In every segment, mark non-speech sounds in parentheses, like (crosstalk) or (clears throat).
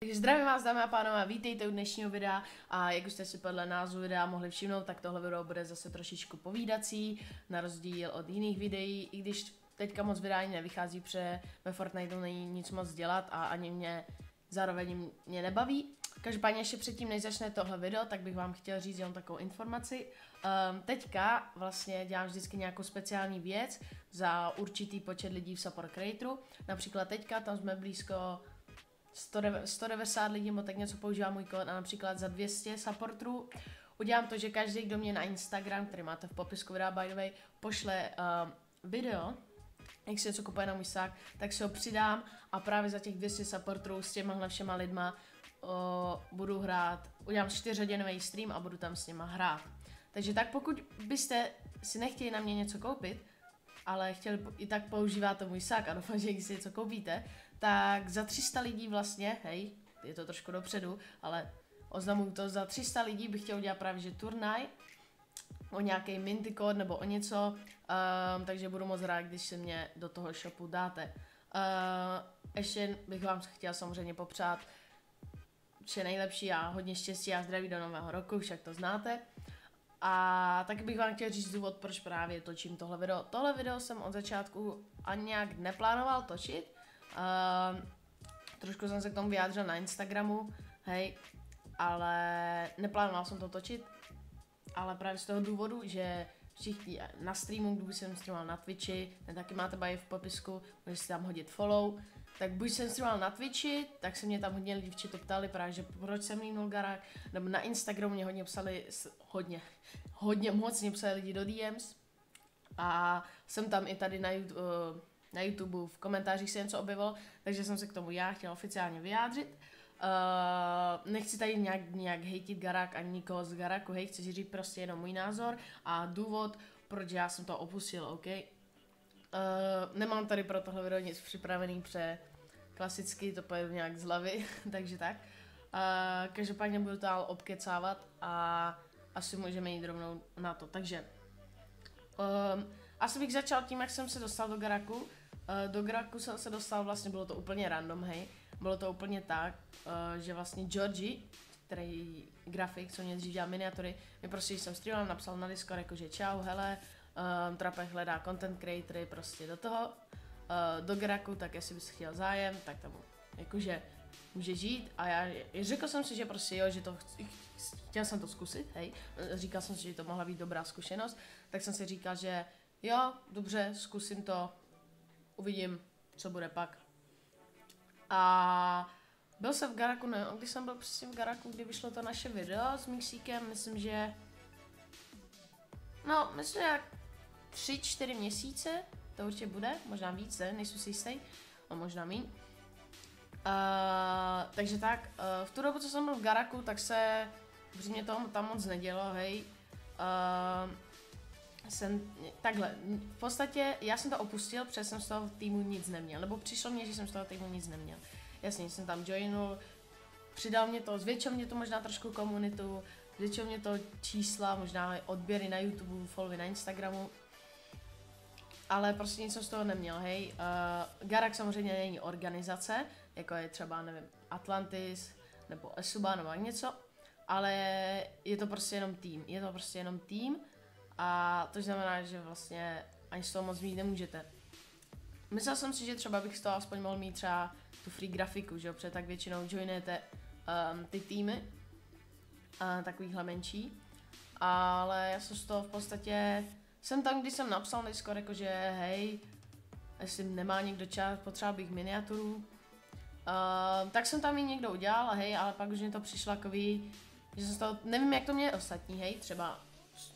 Takže zdravím vás, dámy a pánové, vítejte u dnešního videa a jak už jste si podle názvu videa mohli všimnout, tak tohle video bude zase trošičku povídací, na rozdíl od jiných videí, i když teďka moc vydání nevychází, protože ve Fortniteu není nic moc dělat a ani mě zároveň mě nebaví. Každopádně ještě předtím, než začne tohle video, tak bych vám chtěl říct jenom takovou informaci. Um, teďka vlastně dělám vždycky nějakou speciální věc za určitý počet lidí v support creatoru. Například teďka tam jsme blízko 190 lidí, nebo tak něco používá můj kód a například za 200 supporterů udělám to, že každý, kdo mě na Instagram, který máte v popisku videa by the way, pošle uh, video, jak si něco kupuje na můj sák, tak si ho přidám a právě za těch 200 supporterů s těma všema lidma uh, budu hrát, udělám 4 hodinový stream a budu tam s nima hrát. Takže tak pokud byste si nechtěli na mě něco koupit, ale chtěli i tak používat to můj sák a doufám, že si něco koupíte, tak za 300 lidí vlastně, hej, je to trošku dopředu, ale oznamuju to, za 300 lidí bych chtěl udělat právě že turnaj, o nějaký minty kód nebo o něco, um, takže budu moc rád, když se mě do toho shopu dáte. Uh, ještě bych vám chtěl samozřejmě popřát vše nejlepší a hodně štěstí a zdraví do nového roku, však to znáte. A tak bych vám chtěl říct důvod, proč právě točím tohle video. Tohle video jsem od začátku ani nějak neplánoval točit. Uh, trošku jsem se k tomu vyjádřil na Instagramu, hej, ale neplánoval jsem to točit. Ale právě z toho důvodu, že všichni na streamu, kdyby jsem streamoval na Twitchi, ne, taky máte baje v popisku, můžete si tam hodit follow, tak buď jsem streamoval na Twitchi, tak se mě tam hodně lidí v ptali právě, že proč jsem mínul garák, nebo na Instagramu mě hodně psali, hodně, hodně moc mě psali lidi do DMs a jsem tam i tady na, YouTube, na YouTube v komentářích se něco objevilo, takže jsem se k tomu já chtěla oficiálně vyjádřit. Uh, nechci tady nějak, nějak hejtit garák ani nikoho z garáku, hej, chci říct prostě jenom můj názor a důvod, proč já jsem to opustil, OK? Uh, nemám tady pro tohle video nic připravený, pře klasicky to pojedu nějak z hlavy, (laughs) takže tak. Uh, každopádně budu to obkecávat a asi můžeme jít rovnou na to. Takže um, asi bych začal tím, jak jsem se dostal do Garaku. Uh, do Garaku jsem se dostal, vlastně bylo to úplně random, hej. Bylo to úplně tak, uh, že vlastně Georgie, který grafik, co mě dřív dělal miniatury, mi prostě, když jsem streamoval, napsal na Discord jakože čau, hele, um, Trapech hledá content creatory prostě do toho, uh, do Geraku, tak jestli bys chtěl zájem, tak tam jakože může žít. A já řekl jsem si, že prostě jo, že to chtěl jsem to zkusit, hej, říkal jsem si, že to mohla být dobrá zkušenost, tak jsem si říkal, že jo, dobře, zkusím to, uvidím, co bude pak. A byl jsem v Garaku, ne, když jsem byl přesně v Garaku, kdy vyšlo to naše video s Mixíkem, myslím, že No, myslím, že jak tři, čtyři měsíce, to určitě bude, možná víc, ne? nejsem si jistý, a možná míň. Uh, takže tak, uh, v tu dobu, co jsem byl v Garaku, tak se mě to tam moc nedělo, hej. Uh, jsem, takhle, v podstatě já jsem to opustil, protože jsem z toho týmu nic neměl, nebo přišlo mě, že jsem z toho týmu nic neměl. Jasně, jsem tam joinul, přidal mě to, zvětšil mě to možná trošku komunitu, zvětšil mě to čísla, možná odběry na YouTube, followy na Instagramu, ale prostě nic z toho neměl, hej. Uh, Garak samozřejmě není organizace, jako je třeba, nevím, Atlantis, nebo Esuba, nebo něco, ale je to prostě jenom tým, je to prostě jenom tým a to znamená, že vlastně ani z toho moc mít nemůžete. Myslel jsem si, že třeba bych z toho aspoň mohl mít třeba tu free grafiku, že jo, protože tak většinou joinujete um, ty týmy, uh, takovýhle menší, ale já jsem z toho v podstatě jsem tam, když jsem napsal na Discord, jakože hej, jestli nemá někdo čas, potřeboval bych miniaturu. Uh, tak jsem tam i někdo udělal, hej, ale pak už mi to přišlo takový, že jsem z toho, nevím jak to mě ostatní, hej, třeba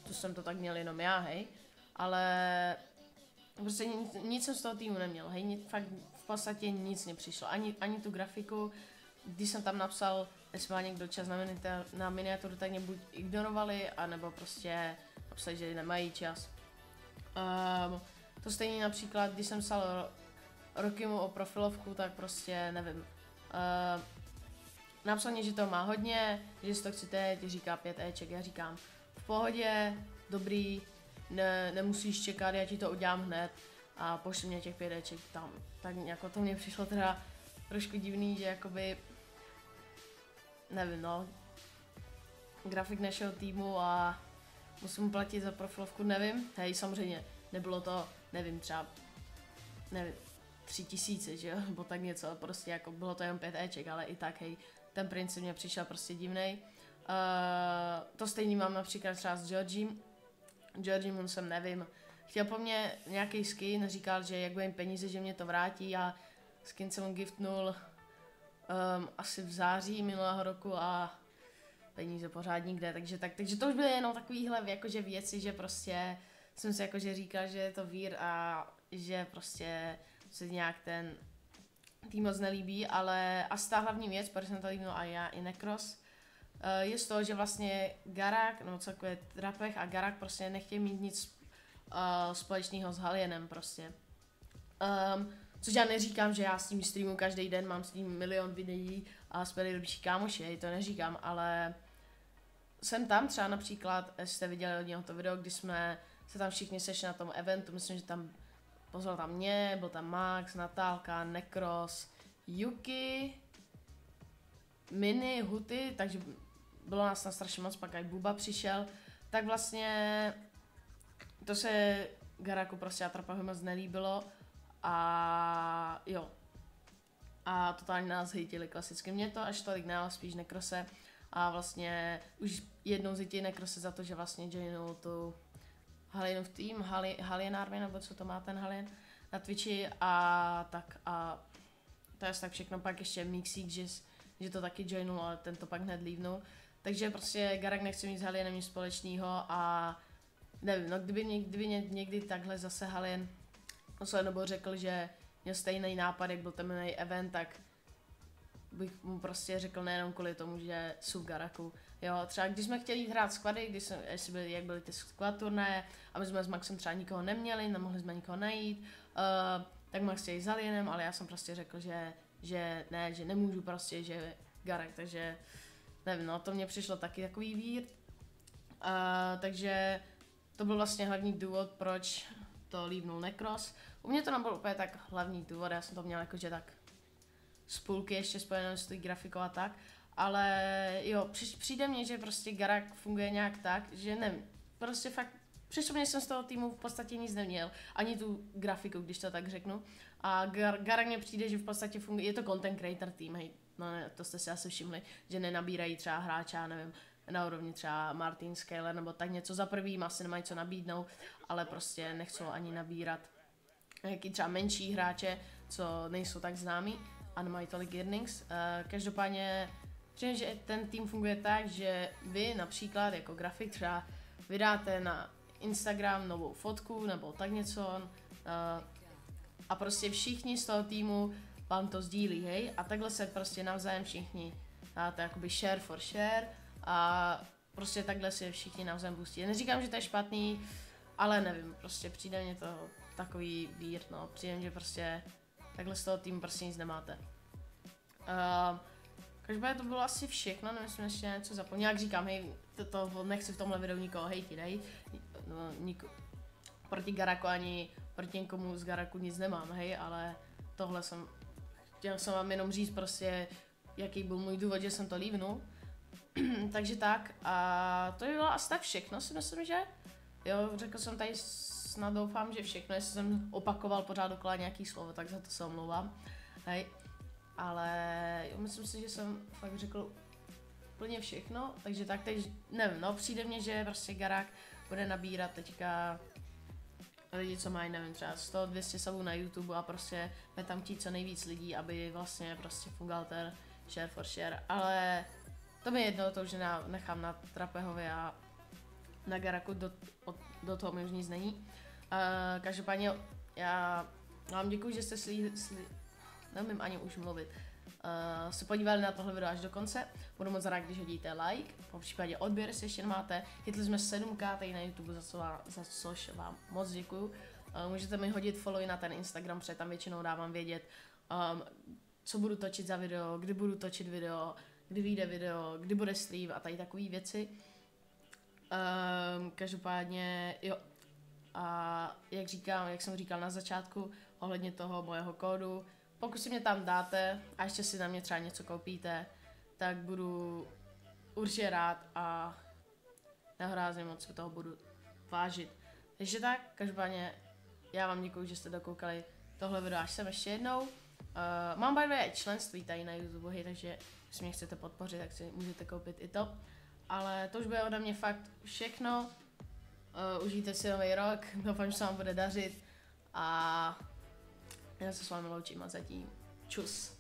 to jsem to tak měl jenom já, hej, ale prostě nic, nic jsem z toho týmu neměl, hej, nic, fakt v podstatě nic nepřišlo, ani, ani tu grafiku, když jsem tam napsal, jestli má někdo čas na, na miniaturu, tak mě buď ignorovali, anebo prostě napsali, že nemají čas. Um, to stejně například, když jsem psal Rokimu o profilovku, tak prostě nevím. Uh, napsal mě, že to má hodně, že si to chci teď, říká pět Eček, já říkám v pohodě, dobrý, ne, nemusíš čekat, já ti to udělám hned a pošli mě těch pět Eček tam. Tak jako to mě přišlo teda trošku divný, že jakoby nevím, no, grafik našeho týmu a musím mu platit za profilovku, nevím. Hej, samozřejmě, nebylo to, nevím, třeba, nevím, tři tisíce, že jo, nebo tak něco, prostě jako bylo to jen pět Eček, ale i tak, hej, ten princip mě přišel prostě divnej. Uh, to stejný mám například třeba s Georgiem. Georgiem, on jsem nevím, chtěl po mně nějaký skin, říkal, že jak budem peníze, že mě to vrátí. A skin jsem mu giftnul um, asi v září minulého roku a peníze pořád nikde, takže, tak, takže to už byly jenom takovýhle jakože věci, že prostě jsem si jakože říkal, že je to vír a že prostě se nějak ten tým moc nelíbí, ale asi ta hlavní věc, proč jsem to líbil a já i Necros, je z toho, že vlastně Garak, no celkově Trapech a Garak prostě nechtějí mít nic uh, společného s Halienem prostě. Um, což já neříkám, že já s tím streamu každý den, mám s tím milion videí a jsme nejlepší kámoši, to neříkám, ale jsem tam třeba například, jste viděli od něho to video, kdy jsme se tam všichni sešli na tom eventu, myslím, že tam pozval tam mě, byl tam Max, Natálka, Necros, Yuki, Mini, Huty, takže bylo nás tam strašně moc, pak i Buba přišel, tak vlastně to se Garaku prostě Atrapahu moc nelíbilo a jo. A totálně nás hejtili klasicky. Mě to až tolik ne, spíš Nekrose. A vlastně už jednou zjistili Nekrose za to, že vlastně joinul tu Halienův tým, Hali, Halien Army, nebo co to má ten Halien na Twitchi a tak a to je tak všechno, pak ještě Mixík, že, že to taky joinul, ale ten to pak hned lívnul. Takže prostě Garak nechce mít s Halienem nic společného a nevím, no kdyby, kdyby někdy takhle zase Halien nebo řekl, že měl stejný nápad, jak byl ten minulý event, tak bych mu prostě řekl nejenom kvůli tomu, že jsou v Garaku. Jo, třeba když jsme chtěli hrát sklady, když jsme, jestli byli, jak byly ty sklad turné, a my jsme s Maxem třeba nikoho neměli, nemohli jsme nikoho najít, uh, tak Max chtěl s Alienem, ale já jsem prostě řekl, že, že ne, že nemůžu prostě, že Garak, takže nevím, no to mně přišlo taky takový vír. Uh, takže to byl vlastně hlavní důvod, proč to líbnul Necros. U mě to nebyl úplně tak hlavní důvod, já jsem to měl jakože tak spolky ještě spojené s tou grafikou a tak, ale jo, přijde mně, že prostě Garak funguje nějak tak, že nevím, prostě fakt Přišlo mě, jsem z toho týmu v podstatě nic neměl, ani tu grafiku, když to tak řeknu. A Gar- Garak mě přijde, že v podstatě funguje, je to content creator tým, hej, no ne, to jste si asi všimli, že nenabírají třeba hráče, nevím, na úrovni třeba Martin Scaler nebo tak něco za prvým, asi nemají co nabídnout, ale prostě nechcou ani nabírat jaký třeba menší hráče, co nejsou tak známí a nemají tolik earnings. Uh, každopádně přijím, že ten tým funguje tak, že vy například jako grafik třeba vydáte na Instagram novou fotku nebo tak něco uh, a prostě všichni z toho týmu vám to sdílí, hej, a takhle se prostě navzájem všichni dáte jakoby share for share a prostě takhle si všichni navzájem pustí. Neříkám, že to je špatný, ale nevím, prostě přijde mě to takový vír, no, přijde že prostě takhle z toho týmu prostě nic nemáte. Uh, každopádně to bylo asi všechno, nevím, jestli ještě něco zapomněl. Jak říkám, hej, to, to nechci v tomhle videu nikoho hejtit, hej, no, niko, proti Garaku ani proti někomu z Garaku nic nemám, hej, ale tohle jsem, chtěl jsem vám jenom říct prostě, jaký byl můj důvod, že jsem to lívnul. (clears throat) Takže tak, a to by bylo asi tak všechno, si myslím, že jo, řekl jsem tady snad doufám, že všechno, jestli jsem opakoval pořád dokola nějaký slovo, tak za to se omlouvám, hej, ale jo, myslím si, že jsem fakt řekl úplně všechno, takže tak teď, nevím, no, přijde mně, že prostě Garak bude nabírat teďka lidi, co mají, nevím, třeba 100, 200 subů na YouTube a prostě bude tam chtít co nejvíc lidí, aby vlastně prostě fungoval ten share for share, ale to mi jedno, to už nechám na Trapehovi a na Garaku, do, od, do toho mi už nic není. Uh, každopádně já vám děkuji, že jste sli, sli, nevím ani už mluvit, uh, se podívali na tohle video až do konce. Budu moc rád, když hodíte like, po případě odběr, jestli ještě nemáte. Chytli jsme 7k tady na YouTube, za, co vám, za což vám moc děkuju. Uh, můžete mi hodit follow na ten Instagram, protože tam většinou dávám vědět, um, co budu točit za video, kdy budu točit video, kdy vyjde video, kdy bude stream a tady takové věci. Um, každopádně, jo. A jak říkám, jak jsem říkal na začátku, ohledně toho mojeho kódu, pokud si mě tam dáte a ještě si na mě třeba něco koupíte, tak budu určitě rád a nahrázně moc se toho budu vážit. Takže tak, každopádně já vám děkuji, že jste dokoukali tohle video až sem ještě jednou. Uh, mám by členství tady na YouTube, takže když mě chcete podpořit, tak si můžete koupit i to. Ale to už bude ode mě fakt všechno. Uh, užijte si nový rok, doufám, že se vám bude dařit a já se s vámi loučím a zatím čus.